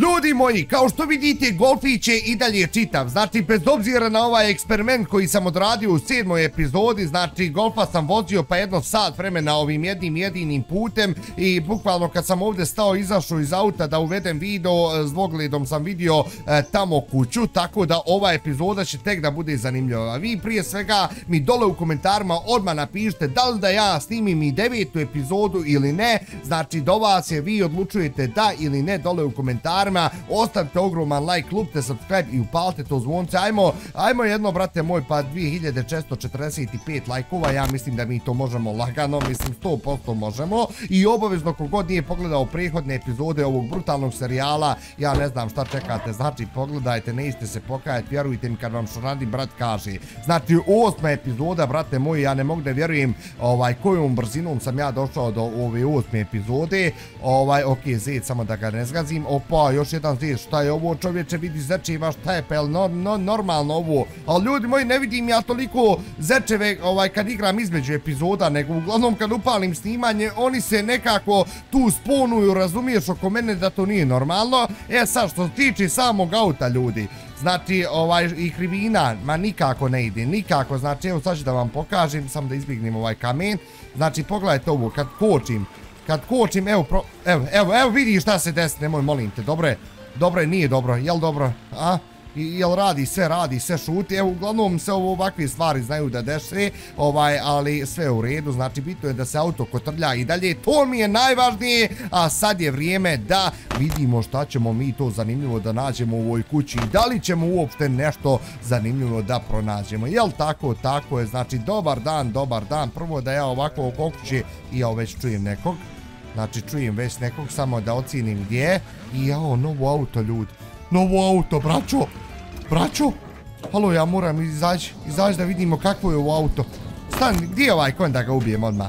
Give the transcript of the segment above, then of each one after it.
Ljudi moji, kao što vidite, Golfić je i dalje čitav. Znači, bez obzira na ovaj eksperiment koji sam odradio u sedmoj epizodi, znači, Golfa sam vozio pa jedno sat vremena ovim jednim jedinim putem i bukvalno kad sam ovdje stao, izašao iz auta da uvedem video, e, s sam vidio e, tamo kuću, tako da ova epizoda će tek da bude zanimljiva. Vi prije svega mi dole u komentarima odmah napišite da li da ja snimim i devetu epizodu ili ne, znači do vas je vi odlučujete da ili ne dole u komentarima komentarima, ostavite ogroman like, lupte subscribe i upalite to zvonce. Ajmo, ajmo jedno, brate moj, pa 2645 lajkova, ja mislim da mi to možemo lagano, mislim 100% možemo. I obavezno kogod nije pogledao prehodne epizode ovog brutalnog serijala, ja ne znam šta čekate, znači pogledajte, ne iste se pokajati, vjerujte mi kad vam što brat kaže. Znači, osma epizoda, brate moj, ja ne mogu da vjerujem ovaj, kojom brzinom sam ja došao do ove osme epizode. Ovaj, ok, zed, samo da ga ne zgazim. Opa, još jedan zid, šta je ovo čovječe, vidi zečeva, šta je pel, no, no, normalno ovo. Ali ljudi moji, ne vidim ja toliko zečeve ovaj, kad igram između epizoda, nego uglavnom kad upalim snimanje, oni se nekako tu sponuju, razumiješ oko mene da to nije normalno. E sad, što se tiče samog auta, ljudi, Znači, ovaj, i krivina, ma nikako ne ide, nikako, znači, evo sad ću da vam pokažem, sam da izbignem ovaj kamen. Znači, pogledajte ovo, kad kočim, kad kočim, evo, pro, evo, evo, evo, vidi šta se desi, nemoj, molim te, dobro je, dobro je, nije dobro, jel dobro, a? jel radi sve, radi sve, šuti, evo, uglavnom se ovo ovakve stvari znaju da deše, ovaj, ali sve u redu, znači bitno je da se auto kotrlja i dalje, to mi je najvažnije, a sad je vrijeme da vidimo šta ćemo mi to zanimljivo da nađemo u ovoj kući i da li ćemo uopšte nešto zanimljivo da pronađemo, jel tako, tako je, znači dobar dan, dobar dan, prvo da ja ovako oko kuće i ja već čujem nekog, Znači, čujem već nekog, samo da ocinim gdje. I jao, novo auto, ljudi. Novo auto, braćo. Braćo. Halo, ja moram izaći, izaći da vidimo kakvo je ovo auto. Stan, gdje je ovaj konj da ga ubijem odmah?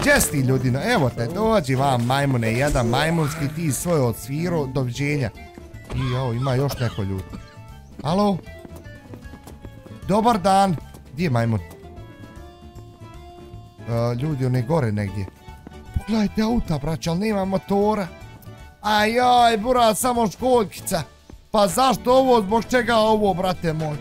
Gdje ljudino? Evo te, dođi vam, majmune, jedan majmunski, ti svoj odsviro, doviđenja. I jao, ima još neko ljudi. Halo? Dobar dan. Gdje je majmun? E, ljudi, je gore negdje. Pogledajte auta, braća, ali nema motora. Ajoj, bura, samo školjkica. Pa zašto ovo, zbog čega ovo, brate moj?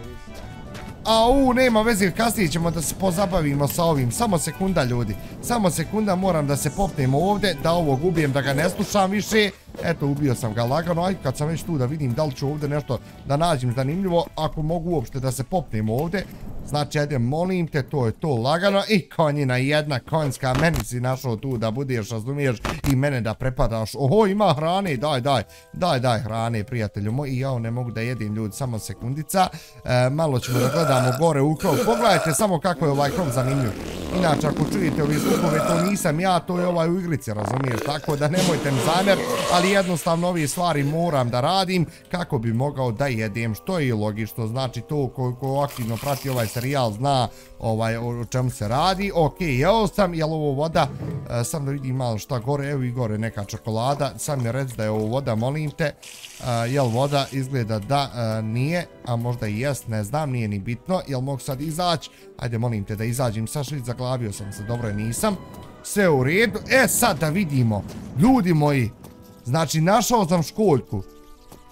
A u, nema veze, kasnije ćemo da se pozabavimo sa ovim. Samo sekunda, ljudi. Samo sekunda, moram da se popnem ovdje, da ovog ubijem, da ga ne slušam više. Eto, ubio sam ga lagano, aj kad sam već tu da vidim da li ću ovdje nešto da nađem zanimljivo, ako mogu uopšte da se popnem ovdje. Znači, ajde, molim te, to je to lagano. I konjina jedna konjska, meni si našao tu da budeš, razumiješ, i mene da prepadaš. Oho, ima hrane, daj, daj, daj, daj hrane, prijatelju moj. I ja ne mogu da jedim ljudi, samo sekundica. E, malo ćemo da gledamo gore u krov. Pogledajte samo kako je ovaj krov zanimljiv. Inače, ako čujete ove zvukove, to nisam ja, to je ovaj u igrici, razumiješ, tako da nemojte mi zamjer, ali jednostavno ove stvari moram da radim kako bi mogao da jedem, što je i logično, znači to ko, ko aktivno prati ovaj serijal zna ovaj o čemu se radi. Ok, jeo sam, jel ovo voda? E, sam da vidim malo šta gore, evo i gore neka čokolada. Sam mi rec da je ovo voda, molim te. E, jel voda? Izgleda da e, nije, a možda i jest, ne znam, nije ni bitno. Jel mogu sad izaći? Ajde, molim te da izađem. Sašli, zaglavio sam se, dobro je, nisam. Sve u redu. E, sad da vidimo. Ljudi moji, znači našao sam školjku.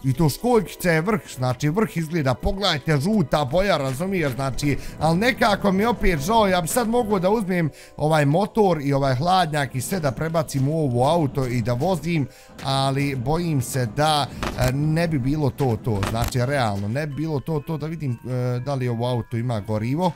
I to školjkica je vrh, znači vrh izgleda, pogledajte, žuta boja, razumiješ, znači, ali nekako mi opet žao, ja bi sad mogu da uzmem ovaj motor i ovaj hladnjak i sve da prebacim u ovo auto i da vozim, ali bojim se da e, ne bi bilo to to, znači, realno, ne bi bilo to to, da vidim e, da li ovo auto ima gorivo.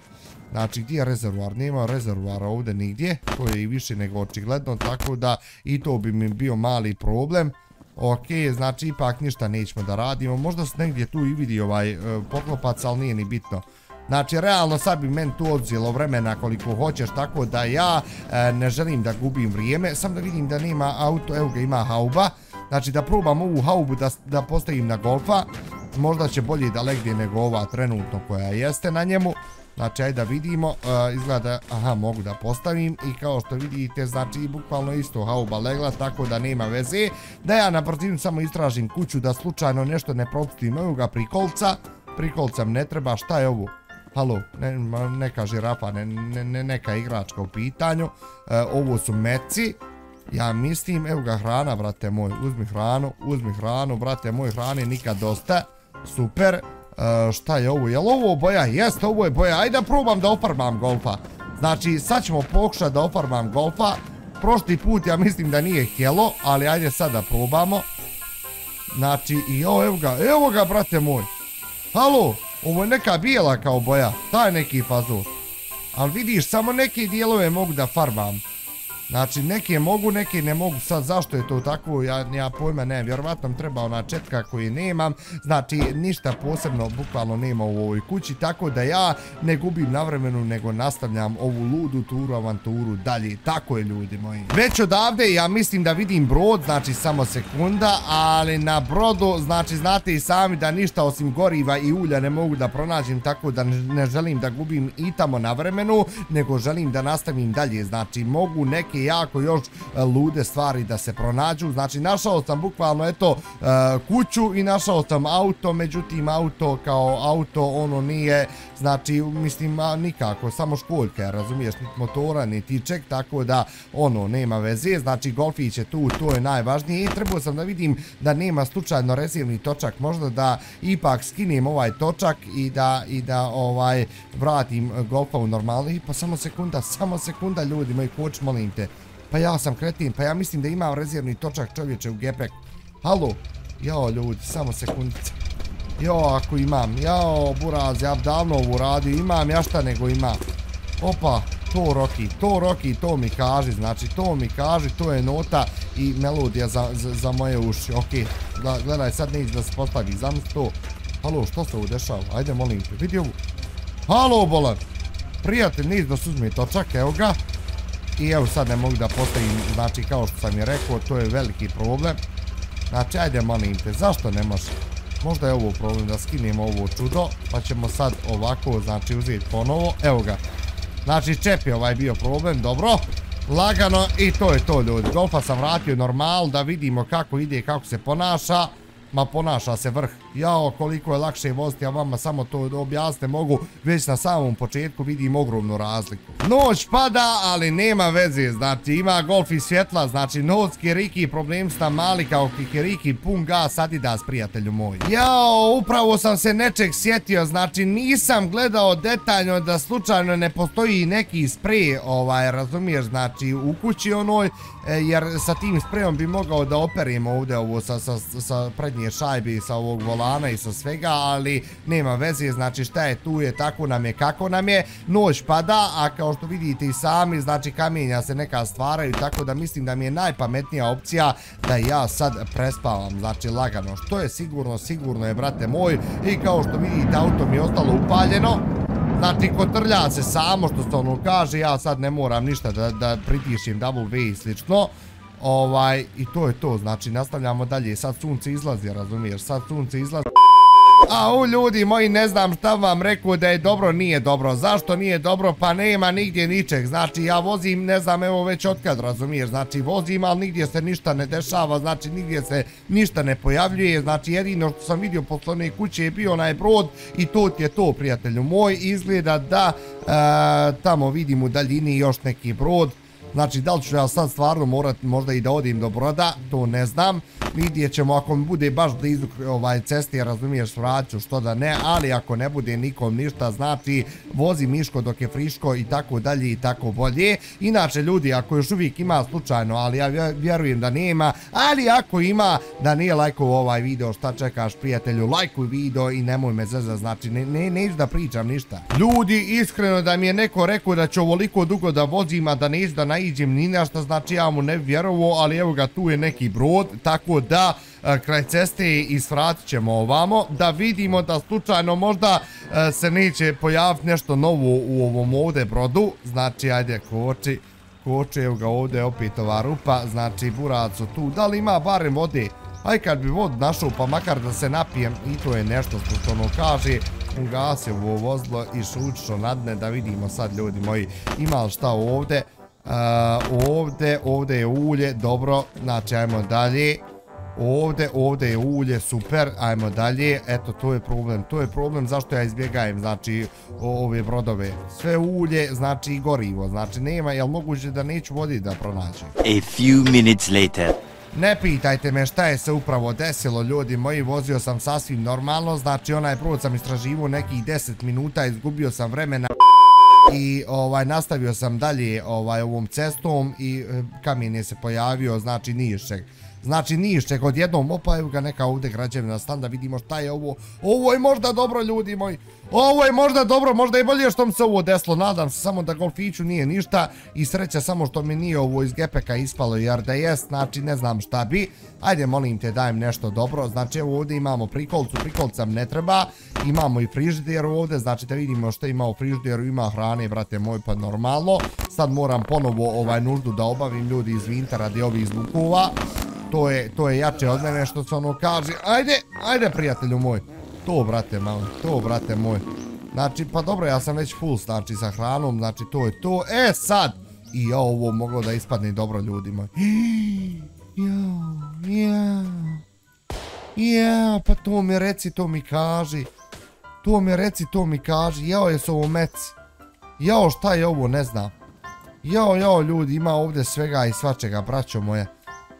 Znači, gdje je rezervoar? Nema rezervoara ovdje nigdje, to je i više nego očigledno, tako da i to bi mi bio mali problem. Ok, znači ipak ništa nećemo da radimo. Možda se negdje tu i vidi ovaj e, poklopac, ali nije ni bitno. Znači, realno sad bi men tu odzijelo vremena koliko hoćeš, tako da ja e, ne želim da gubim vrijeme. Sam da vidim da nema auto, evo ga ima hauba. Znači, da probam ovu haubu da, da postavim na golfa. Možda će bolje da legdje nego ova trenutno koja jeste na njemu. Znači, ajde da vidimo, uh, izgleda, aha, mogu da postavim i kao što vidite, znači, bukvalno isto hauba legla, tako da nema veze. Da ja na brzinu samo istražim kuću da slučajno nešto ne propustim ovoga prikolca. prikolcam ne treba, šta je ovo? Halo, ne, neka žirafa, ne, ne, neka igračka u pitanju. Uh, ovo su meci. Ja mislim, evo ga hrana, brate moj, uzmi hranu, uzmi hranu, brate moj, hrane nikad dosta. Super, e, šta je ovo, je li ovo boja? Jeste, ovo je boja, ajde da probam da ofarbam golfa. Znači, sad ćemo pokušati da ofarbam golfa. Prošli put ja mislim da nije helo, ali ajde sad da probamo. Znači, i ovo, evo ga, evo ga, brate moj. Halo, ovo je neka bijela kao boja, taj neki fazor. Ali vidiš, samo neke dijelove mogu da farbam. Znači, neke mogu, neke ne mogu. Sad, zašto je to tako, ja, ja pojma ne, vjerovatno treba ona četka koju nemam. Znači, ništa posebno, bukvalno nema u ovoj kući, tako da ja ne gubim na vremenu, nego nastavljam ovu ludu turu, avanturu dalje. Tako je, ljudi moji. Već odavde, ja mislim da vidim brod, znači samo sekunda, ali na brodu, znači, znate i sami da ništa osim goriva i ulja ne mogu da pronađem, tako da ne želim da gubim i tamo na vremenu, nego želim da nastavim dalje. Znači, mogu neke neke jako još e, lude stvari da se pronađu. Znači, našao sam bukvalno, eto, e, kuću i našao sam auto, međutim, auto kao auto, ono nije, znači, mislim, nikako, samo školjka, razumiješ, niti motora, niti ček, tako da, ono, nema veze, znači, golfić je tu, to je najvažnije. I trebao sam da vidim da nema slučajno rezervni točak, možda da ipak skinem ovaj točak i da, i da, ovaj, vratim golfa u normalni, pa samo sekunda, samo sekunda, ljudi, moj koč, molim te, Pa ja sam kretin, pa ja mislim da imam rezervni točak čovječe u gepek. Halo? Jao ljudi, samo sekundice. Jao ako imam, jao buraz, ja davno ovu radio, imam ja šta nego imam. Opa, to Roki, to Roki, to mi kaži, znači to mi kaži, to je nota i melodija za, za, za moje uši. okej, okay. gledaj, sad neće da se postavi, znam to. Halo, što se ovo dešava? Ajde, molim te, vidi ovu. Halo, bolan. Prijatelj, neće da suzme točak, evo ga. I evo sad ne mogu da postavim, znači kao što sam je rekao, to je veliki problem. Znači, ajde molim te, zašto ne može? Možda je ovo problem da skinemo ovo čudo, pa ćemo sad ovako, znači, uzeti ponovo. Evo ga. Znači, čep je ovaj bio problem, dobro. Lagano i to je to, ljudi. Golfa sam vratio normal, da vidimo kako ide i kako se ponaša ma ponaša se vrh. Jao, koliko je lakše voziti, a vama samo to objasne mogu, već na samom početku vidim ogromnu razliku. Noć pada, ali nema veze, znači ima golf i svjetla, znači noć Kiriki, problem sta mali kao Kikiriki, pun gas, Adidas, prijatelju moj. Jao, upravo sam se nečeg sjetio, znači nisam gledao detaljno da slučajno ne postoji neki sprej, ovaj, razumiješ, znači u kući onoj, e, jer sa tim sprejom bi mogao da operim ovdje ovo sa, sa, sa prednje šajbi, sa ovog volana i sa svega, ali nema veze, znači šta je tu je, tako nam je, kako nam je, noć pada, a kao što vidite i sami, znači kamenja se neka stvaraju, tako da mislim da mi je najpametnija opcija da ja sad prespavam, znači lagano, što je sigurno, sigurno je, brate moj, i kao što vidite, auto mi je ostalo upaljeno, Znači, kotrlja se samo što se ono kaže, ja sad ne moram ništa da, da pritišim W i slično. Ovaj, i to je to, znači, nastavljamo dalje, sad sunce izlazi, razumiješ, sad sunce izlazi. A u ljudi moji ne znam šta vam rekao da je dobro, nije dobro. Zašto nije dobro? Pa nema nigdje ničeg. Znači ja vozim, ne znam, evo već otkad razumiješ. Znači vozim, ali nigdje se ništa ne dešava. Znači nigdje se ništa ne pojavljuje. Znači jedino što sam vidio posle one kuće je bio onaj brod i to ti je to prijatelju moj. Izgleda da e, tamo vidim u daljini još neki brod. Znači, da li ću ja sad stvarno morat možda i da odim do broda, to ne znam. Vidjet ćemo ako mi bude baš blizu ovaj cesti, razumiješ, vraću što da ne, ali ako ne bude nikom ništa, znači vozi Miško dok je friško i tako dalje i tako bolje. Inače, ljudi, ako još uvijek ima slučajno, ali ja vjerujem da nema, ali ako ima, da nije lajkuo ovaj video, šta čekaš prijatelju, lajkuj video i nemoj me zezat, znači ne, ne, neću da pričam ništa. Ljudi, iskreno da mi je neko rekao da će ovoliko dugo da vozim, a da neću da naiđem priđem Nina, što, znači ja mu ne vjerovo, ali evo ga, tu je neki brod, tako da e, kraj ceste isvratit ćemo ovamo, da vidimo da slučajno možda e, se neće pojaviti nešto novo u ovom ovde brodu, znači ajde koči, koči, evo ga ovde opet ova rupa, znači buracu tu, da li ima barem vode, aj kad bi vod našao pa makar da se napijem i to je nešto što ono kaže, ugasio ovo vozlo i šučišo na dne da vidimo sad ljudi moji ima li šta ovde, ovde, ovde je ulje, dobro, znači ajmo dalje. Ovde, ovde je ulje, super, ajmo dalje. Eto, to je problem, to je problem zašto ja izbjegajem, znači, ove brodove. Sve ulje, znači i gorivo, znači nema, jel moguće da neću voditi da pronađem? A few minutes later. Ne pitajte me šta je se upravo desilo, ljudi moji, vozio sam sasvim normalno, znači onaj prvo sam istraživo nekih 10 minuta, izgubio sam vremena i ovaj nastavio sam dalje ovaj ovom cestom i e, kamen je se pojavio, znači nišćeg. Znači nišće, kod jednom opaju ga neka ovdje građevina stan da vidimo šta je ovo. Ovo je možda dobro ljudi moji. Ovo je možda dobro, možda i bolje što mi se ovo deslo. Nadam se samo da golfiću nije ništa i sreća samo što mi nije ovo iz gepeka ispalo jer da jest, znači ne znam šta bi. Ajde molim te dajem nešto dobro. Znači evo ovdje imamo prikolcu, prikolca ne treba. Imamo i frižider ovdje, znači da vidimo što ima u frižideru, ima hrane, brate moj, pa normalno. Sad moram ponovo ovaj nuždu da obavim ljudi iz Vinta radi ovih zvukova to je, to je jače od mene što se ono kaže. Ajde, ajde prijatelju moj. To, brate, malo, to, brate moj. Znači, pa dobro, ja sam već full, znači, sa hranom, znači, to je to. E, sad! I ja ovo moglo da ispadne dobro, ljudima. moji. Jao, jao. Pa to mi reci, to mi kaži. To mi reci, to mi kaži. Jao, je ovo meci. Jao, šta je ovo, ne znam. Jao, jao, ljudi, ima ovdje svega i svačega, braćo moje.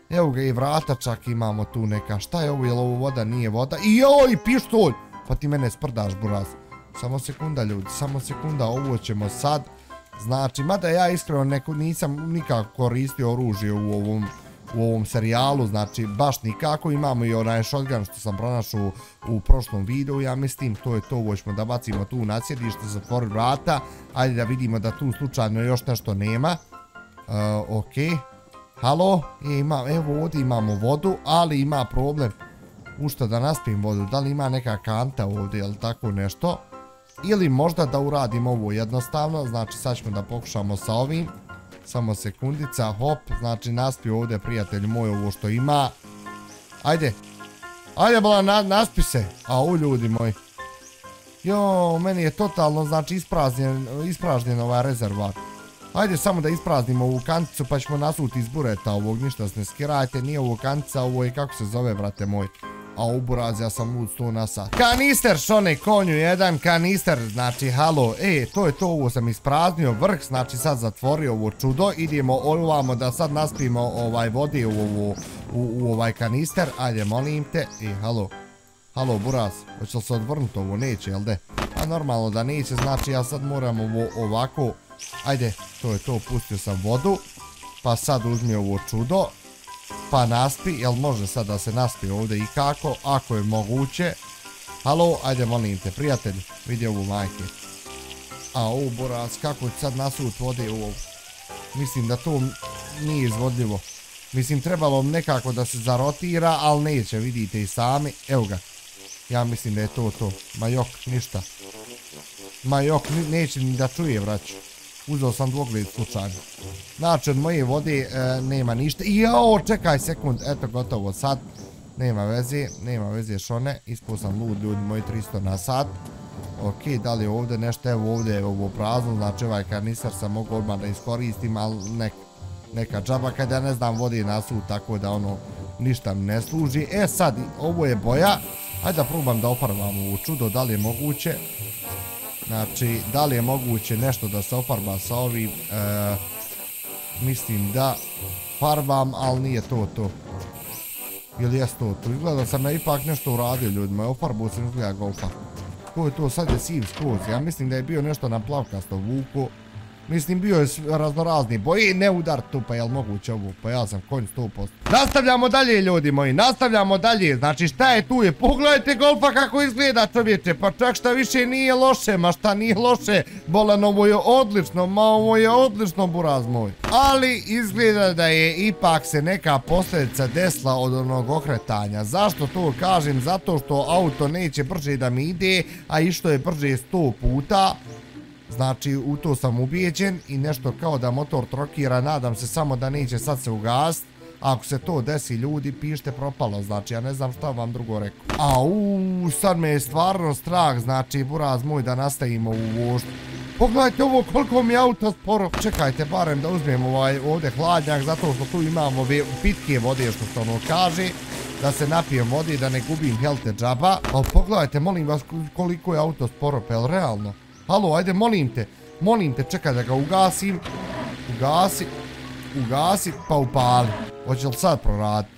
Evo ga i vrata čak imamo tu neka. Šta je ovo, Jel ovo voda, nije voda? I joj, pištolj! Pa ti mene sprdaš, buraz. Samo sekunda, ljudi, samo sekunda, ovo ćemo sad. Znači, mada ja iskreno neko, nisam nikako koristio oružje u ovom, u ovom serijalu, znači, baš nikako. Imamo i onaj shotgun što sam pronašao u prošlom videu, ja mislim, to je to, ovo ćemo da bacimo tu na sjedište, zatvori vrata. Ajde da vidimo da tu slučajno još nešto nema. Uh, okej. Okay. Halo, e, ima, evo ovdje imamo vodu, ali ima problem. U što da naspim vodu, da li ima neka kanta ovdje ili tako nešto? Ili možda da uradim ovo jednostavno, znači sad ćemo da pokušamo sa ovim. Samo sekundica, hop, znači naspi ovdje prijatelj moj ovo što ima. Ajde, ajde bala, na, naspi se. A u ljudi moji. Jo, meni je totalno, znači ispražnjen, ispražnjen ovaj rezervat. Ajde samo da ispraznimo ovu kanticu pa ćemo nasuti iz bureta ovog, ništa se ne skirajte, nije ovo kantica, ovo je kako se zove, brate moj. A u buraz, ja sam lud 100 na sat. Kanister, šone, konju, jedan kanister, znači, halo, e, to je to, ovo sam ispraznio, vrh, znači sad zatvorio ovo čudo, idemo ovamo da sad naspimo ovaj vodi u, u, u, u ovaj kanister, ajde, molim te, e, halo, halo, buraz, hoće li se odvrnuti ovo, neće, jel de? Pa normalno da neće, znači ja sad moram ovo ovako, Ajde, to je to, pustio sam vodu. Pa sad uzmi ovo čudo. Pa naspi, jel može sad da se naspi ovdje i kako? Ako je moguće. Halo, ajde molim te, prijatelj, vidi ovu majke. A ovo borac, kako će sad nasut vode ovo? Mislim da to nije izvodljivo. Mislim, trebalo nekako da se zarotira, ali neće, vidite i sami. Evo ga. Ja mislim da je to to. Ma jok, ništa. Ma jok, neće ni da čuje, vraću Uzeo sam dvogled slučajno. Znači, od moje vode e, nema ništa. Jao, čekaj sekund, eto, gotovo sad. Nema veze, nema veze šone. Ispao sam lud, ljudi moji, 300 na sat. Ok, da li je ovdje nešto, evo ovdje je ovo prazno, znači ovaj karnisar sam mogu odmah da iskoristim, ali nek, neka džaba kad ja ne znam vodi na sud, tako da ono ništa mi ne služi. E sad, ovo je boja, hajde da probam da ofarvam ovo čudo, da li je moguće. Znači, da li je moguće nešto da se ofarba sa ovim? E, mislim da farbam, ali nije to to. Ili jes to to? Izgleda sam ja ipak nešto uradio ljudima. Ofarbu sam izgleda golfa. Ko je to? Sad je siv skroz. Ja mislim da je bio nešto na plavkasto vuku. Mislim, bio je raznorazni boji, ne udar tu, pa jel moguće ovo, pa ja sam konj 100%. Nastavljamo dalje, ljudi moji, nastavljamo dalje, znači šta je tu je, pogledajte golfa kako izgleda čovječe, pa čak šta više nije loše, ma šta nije loše, bolan ovo je odlično, ma ovo je odlično, buraz moj. Ali izgleda da je ipak se neka posljedica desla od onog okretanja, zašto to kažem, zato što auto neće brže da mi ide, a išto je brže 100 puta, Znači, u to sam ubijeđen i nešto kao da motor trokira, nadam se samo da neće sad se ugast. Ako se to desi, ljudi, pište propalo, znači, ja ne znam šta vam drugo rekao. Au, sad me je stvarno strah, znači, buraz moj, da nastavimo u voždu. Pogledajte ovo koliko mi je auto sporo. Čekajte, barem da uzmem ovaj ovdje hladnjak, zato što tu imamo pitke vode, što se ono kaže. da se napijem vode i da ne gubim helte džaba. Ali pogledajte, molim vas koliko je auto sporo, pa realno? Halo, ajde, molim te, molim te, čekaj da ga ugasim. Ugasi, ugasi, pa upali. Hoće li sad proraditi?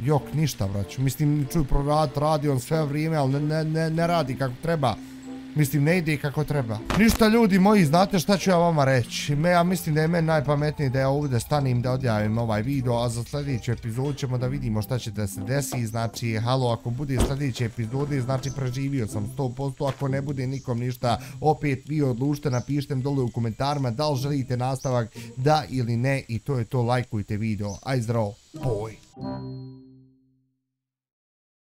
Jok, ništa, braću. Mislim, čuj proraditi, radi on sve vrijeme, ali ne, ne, ne radi kako treba. Mislim, ne ide kako treba. Ništa ljudi moji, znate šta ću ja vama reći? Me, ja mislim da je meni najpametniji da ja ovdje stanim da odjavim ovaj video, a za sljedeću epizodu ćemo da vidimo šta će da se desi. Znači, halo, ako bude sljedeće epizode, znači preživio sam 100%, ako ne bude nikom ništa, opet vi odlučite, napišite dole u komentarima da li želite nastavak, da ili ne, i to je to, lajkujte video. Aj zdravo, boj!